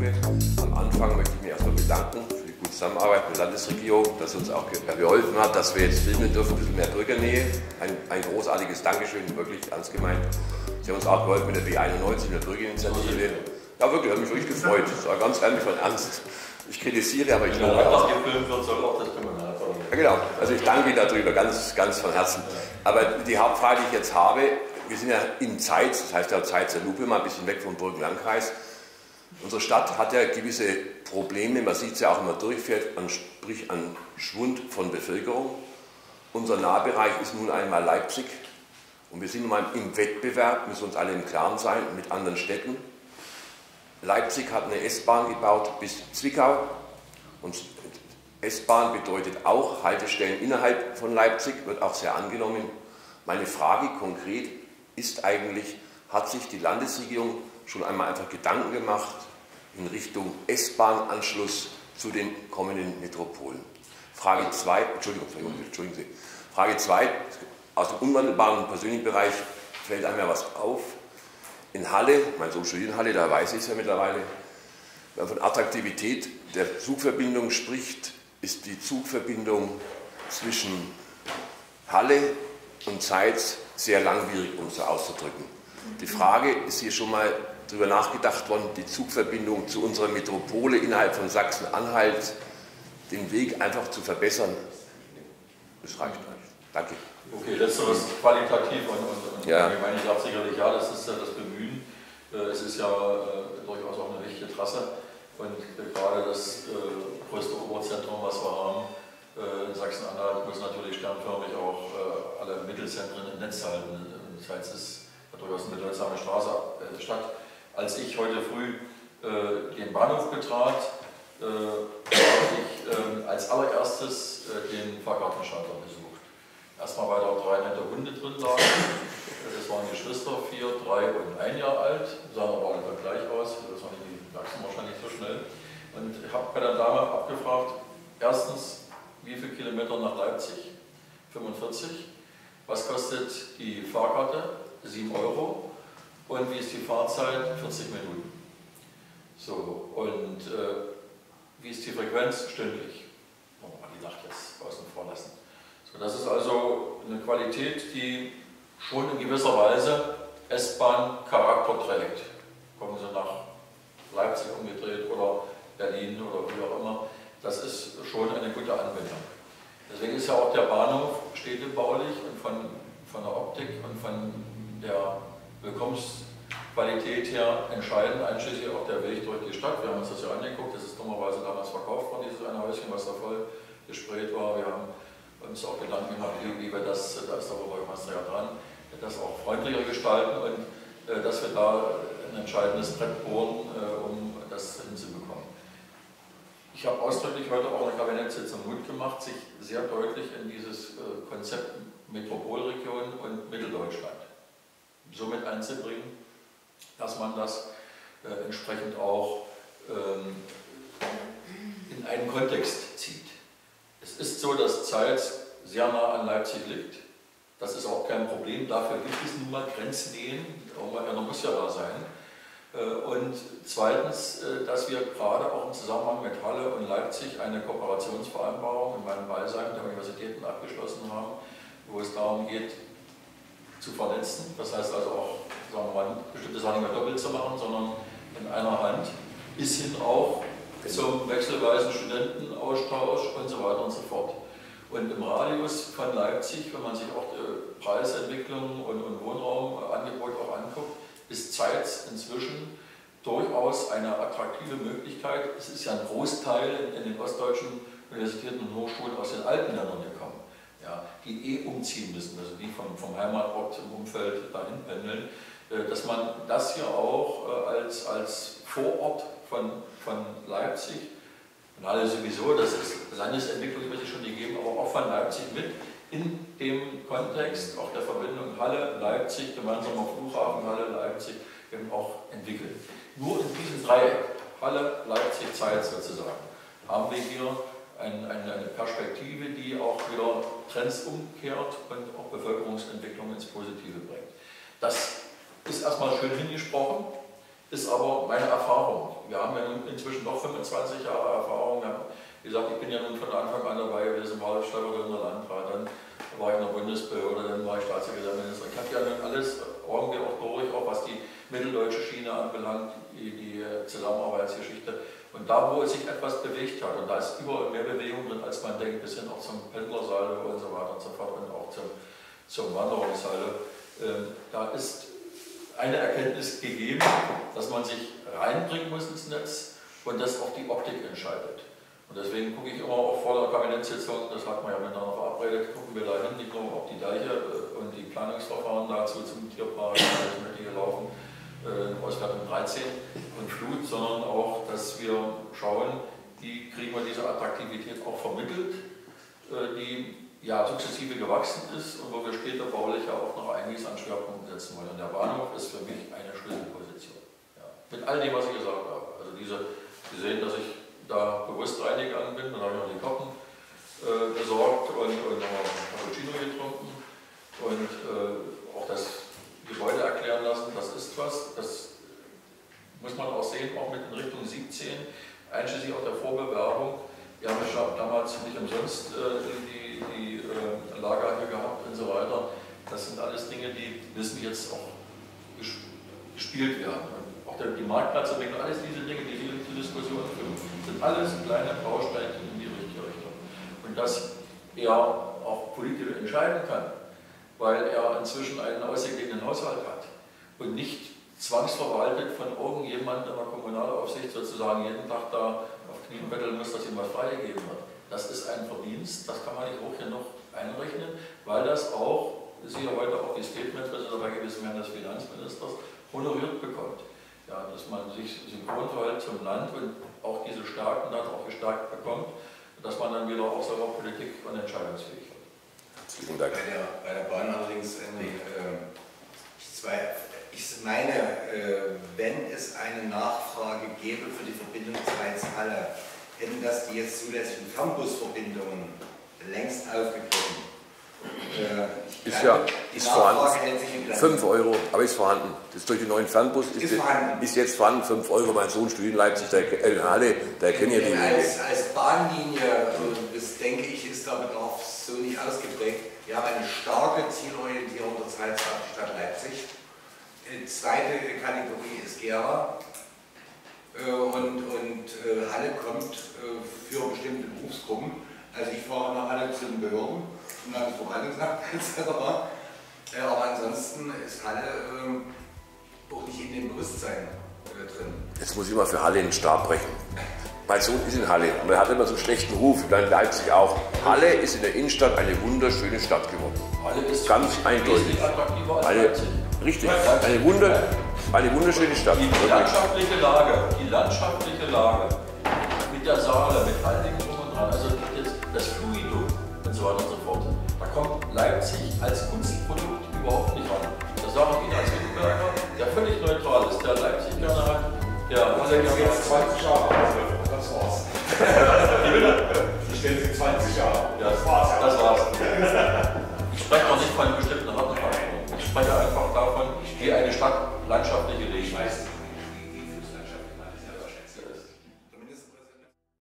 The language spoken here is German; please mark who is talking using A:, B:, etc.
A: Gruppe. Am Anfang möchte ich mich erstmal bedanken für die gute Zusammenarbeit mit der Landesregierung, dass uns auch geholfen hat, dass wir jetzt filmen dürfen, ein bisschen mehr Bürgernähe. Ein, ein großartiges Dankeschön, wirklich ernst gemeint. Sie haben uns auch geholfen mit der B91, mit der Bürgerinitiative. Ja, wirklich, hat mich wirklich gefreut. Das war ganz ehrlich von ernst. Ich kritisiere, aber ich
B: glaube. Wenn was gefilmt wird, soll auch das Kriminal
A: Ja, genau. Also ich danke Ihnen darüber ganz, ganz von Herzen. Aber die Hauptfrage, die ich jetzt habe, wir sind ja in Zeit, das heißt ja Zeit zur Lupe, mal ein bisschen weg vom Burgenlandkreis. Unsere Stadt hat ja gewisse Probleme, man sieht es ja auch, wenn man durchfährt, an, sprich an Schwund von Bevölkerung. Unser Nahbereich ist nun einmal Leipzig und wir sind nun mal im Wettbewerb, müssen uns alle im Klaren sein, mit anderen Städten. Leipzig hat eine S-Bahn gebaut bis Zwickau und S-Bahn bedeutet auch Haltestellen innerhalb von Leipzig, wird auch sehr angenommen. Meine Frage konkret ist eigentlich, hat sich die Landesregierung schon einmal einfach Gedanken gemacht in Richtung S-Bahn-Anschluss zu den kommenden Metropolen? Frage 2, Entschuldigung, Entschuldigen Sie. Frage 2, aus dem unmittelbaren persönlichen Bereich fällt einem ja was auf. In Halle, mein Sohn studiert in Halle, da weiß ich es ja mittlerweile, wenn man von Attraktivität der Zugverbindung spricht, ist die Zugverbindung zwischen Halle und Zeitz sehr langwierig, um es so auszudrücken. Die Frage ist hier schon mal darüber nachgedacht worden, die Zugverbindung zu unserer Metropole innerhalb von Sachsen-Anhalt, den Weg einfach zu verbessern. Das reicht nicht. Danke.
B: Okay, letzteres qualitativ und, und, ja. allgemein. Ich glaube sicherlich, ja, das ist ja das Bemühen. Äh, es ist ja äh, durchaus auch eine wichtige Trasse. Und äh, gerade das größte Oberzentrum, was wir haben, in Sachsen-Anhalt, muss natürlich sternförmig auch alle Mittelzentren im Netz halten. Das heißt, es ist durchaus eine bedeutsame Straße, Stadt. Als ich heute früh den Bahnhof betrat, habe ich ähm, als allererstes den Fahrkartenschalter besucht. Erstmal, weil da drei nette Hunde drin lagen. Das waren Geschwister, vier, drei und ein Jahr alt. Sahen aber alle gleich aus. Das waren die wachsen wahrscheinlich so schnell. Und ich habe bei der Dame abgefragt, erstens, wie viele Kilometer nach Leipzig? 45. Was kostet die Fahrkarte? 7 Euro. Und wie ist die Fahrzeit? 40 Minuten. So, und äh, wie ist die Frequenz? Stündlich. Wollen wir mal die Nacht jetzt außen vor lassen. Das ist also eine Qualität, die schon in gewisser Weise S-Bahn-Charakter trägt. Kommen Sie nach Leipzig umgedreht oder Berlin oder wie auch immer, das ist schon eine gute Anwendung. Deswegen ist ja auch der Bahnhof städtebaulich und von, von der Optik und von der Willkommensqualität her entscheidend, einschließlich auch der Weg durch die Stadt. Wir haben uns das ja angeguckt, das ist dummerweise damals verkauft worden, dieses eine Häuschen, was da voll gesprayt war. Wir haben uns auch Gedanken gemacht, wie, wir das, da ist der Oberbürgermeister ja dran, das auch freundlicher gestalten und äh, dass wir da ein entscheidendes Brett bohren, äh, um das hinzubekommen. Ich habe ausdrücklich heute auch eine Kabinettssitzung Mut gemacht, sich sehr deutlich in dieses äh, Konzept Metropolregion und Mitteldeutschland somit einzubringen, dass man das äh, entsprechend auch ähm, in einen Kontext zieht. Es ist so, dass Zeitz sehr nah an Leipzig liegt. Das ist auch kein Problem. Dafür gibt es nun mal Grenznähen. Einer muss ja da sein. Äh, und zweitens, äh, dass wir gerade auch im Zusammenhang mit Halle und Leipzig eine Kooperationsvereinbarung in meinem Beisein der Universitäten abgeschlossen haben, wo es darum geht, zu vernetzen. Das heißt also auch, sagen wir mal, bestimmte Sachen nicht mehr doppelt zu machen, sondern in einer Hand, bis hin auch zum wechselweisen Studentenaustausch und so weiter und so fort. Und im Radius von Leipzig, wenn man sich auch die Preisentwicklung und, und Wohnraumangebot auch anguckt, ist Zeitz inzwischen durchaus eine attraktive Möglichkeit. Es ist ja ein Großteil in, in den ostdeutschen Universitäten und Hochschulen aus den alten Ländern die eh umziehen müssen, also die vom, vom Heimatort im Umfeld dahin pendeln, äh, dass man das hier auch äh, als, als Vorort von, von Leipzig, und alle sowieso, das ist Landesentwicklung, wird es schon gegeben, aber auch von Leipzig mit in dem Kontext auch der Verbindung Halle-Leipzig, gemeinsamer Flughafen Halle-Leipzig, eben auch entwickelt. Nur in diesem Dreieck, Halle, Leipzig, Zeit sozusagen, haben wir hier ein, eine Perspektive, die auch wieder Trends umkehrt und auch Bevölkerungsentwicklung ins Positive bringt. Das ist erstmal schön hingesprochen, ist aber meine Erfahrung. wir haben ja inzwischen noch 25 Jahre Erfahrung. Wie gesagt, ich bin ja nun von Anfang an dabei gewesen, war stellvertretender Landrat, dann war ich in der Bundesbehörde, dann war ich Staatssekretärminister. Ich habe ja nun alles irgendwie auch durch, auch mitteldeutsche Schiene anbelangt, die, die Zusammenarbeitsgeschichte. Und da, wo es sich etwas bewegt hat, und da ist überall mehr Bewegung drin, als man denkt, bis hin auch zum Pendlersaldo und so weiter und so fort und auch zum, zum Wanderungssaldo, äh, da ist eine Erkenntnis gegeben, dass man sich reinbringen muss ins Netz und dass auch die Optik entscheidet. Und deswegen gucke ich immer auch vor der Kabinettssitzung, das hat man ja miteinander verabredet, gucken wir da hin, nicht nur ob die Deiche äh, und die Planungsverfahren dazu zum Tierpark, die gelaufen, äh, Auswertung 13 und Flut, sondern auch, dass wir schauen, wie kriegen wir diese Attraktivität auch vermittelt, äh, die ja sukzessive gewachsen ist und wo wir später baulich ja auch noch einiges an Schwerpunkten setzen wollen. Und der Bahnhof ist für mich eine Schlüsselposition. Ja. Mit all dem, was ich gesagt habe. Also diese, Sie sehen, dass ich da bewusst reingegangen bin. Dann habe ich noch die Koppen äh, besorgt und, und noch Cappuccino getrunken und äh, auch das Gebäude erklären lassen. Das ist was, das muss man auch sehen, auch mit in Richtung 17, einschließlich auch der Vorbewerbung. Wir haben ja damals nicht umsonst äh, die, die äh, Lager hier gehabt und so weiter. Das sind alles Dinge, die müssen jetzt auch gespielt werden. Auch der, die Marktplatzentwicklung, alles diese Dinge, die hier die Diskussion führen sind alles kleine Bausteinchen in die richtige Richtung. Und dass er auch politisch entscheiden kann, weil er inzwischen einen ausgeglichenen Haushalt hat und nicht zwangsverwaltet von irgendjemandem in der Kommunalaufsicht sozusagen jeden Tag da auf Knien betteln muss, dass ihm was freigegeben wird. Das ist ein Verdienst, das kann man nicht hoch genug einrechnen, weil das auch, Sie ja heute auch die Statements, was dabei gewesen wären, des Finanzministers, honoriert bekommt. Ja, dass man sich synchron verhält zum Land und auch diese Stärken dann auch gestärkt bekommt, dass man dann wieder auch selber Politik und entscheidungsfähig wird.
C: Herzlichen Dank. Bei der, bei der Bahn allerdings, Henry, äh, ich meine, äh, wenn es eine Nachfrage gäbe für die Verbindung Zweitz-Halle, hätten das die jetzt zulässigen Campusverbindungen längst aufgegriffen.
A: Äh, ist ja ist vorhanden. 5 Euro, aber ist vorhanden. Das ist durch die neuen Fernbus ist, ist, ist jetzt vorhanden. 5 Euro. Mein Sohn studiert in Leipzig, der äh, Halle, der kennt ja die
C: Linie. Als, als Bahnlinie, das denke ich, ist der Bedarf so nicht ausgeprägt. Wir haben eine starke Zielorientierung der Stadt Leipzig. Die zweite Kategorie ist Gera. Äh, und, und äh, Halle kommt für bestimmte Berufsgruppen. Also ich fahre nach Halle zu den Behörden zum Landesverwaltungsamt etc. Aber ansonsten ist Halle äh, auch nicht in dem Bewusstsein äh, drin.
A: Jetzt muss ich mal für Halle den Stab brechen. Mein Sohn ist in Halle und er hat immer so einen schlechten Ruf, dann Leipzig auch. Halle ist in der Innenstadt eine wunderschöne Stadt geworden. Halle ist ganz eindeutig. Eine, richtig, eine, Wunder, eine wunderschöne Stadt.
B: Die, die landschaftliche Lage, die landschaftliche Lage mit der Saale, mit all dem drum und dran, also das, das Fluidum und so weiter und so fort kommt Leipzig als Kunstprodukt überhaupt nicht an. Das sage ich Ihnen als Wittenberger, der völlig neutral ist, der Leipzig gerne hat.
C: Ja, der jetzt 20 Jahre, war's.